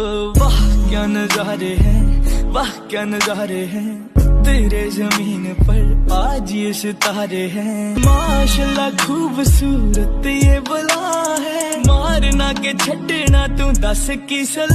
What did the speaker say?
वाह, क्या नजारे हैं? वाह, क्या नजारे हैं? तेरे ज़मीन पर आज ये सितारे हैं। माशाल्लाह, खूबसूरत ये बला है। मारना के, छटना तू, दस की सल